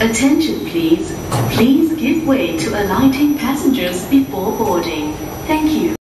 Attention please. Please give way to alighting passengers before boarding. Thank you.